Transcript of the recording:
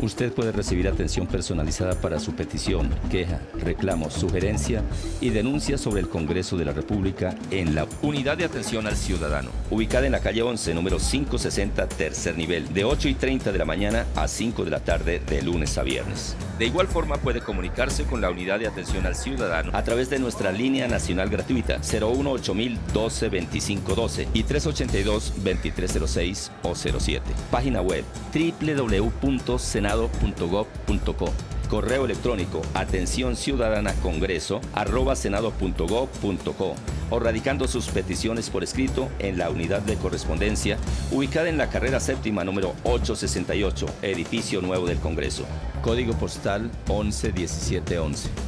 Usted puede recibir atención personalizada para su petición, queja, reclamo, sugerencia y denuncia sobre el Congreso de la República en la Unidad de Atención al Ciudadano, ubicada en la calle 11, número 560, tercer nivel, de 8 y 30 de la mañana a 5 de la tarde de lunes a viernes. De igual forma puede comunicarse con la Unidad de Atención al Ciudadano a través de nuestra línea nacional gratuita 018 12 25 12 y 382 2306 o 07. Página web www.senado senado.gov.co. Correo electrónico atención ciudadana congreso arroba senado.gov.co o radicando sus peticiones por escrito en la unidad de correspondencia ubicada en la carrera séptima número 868, edificio nuevo del Congreso. Código postal 111711.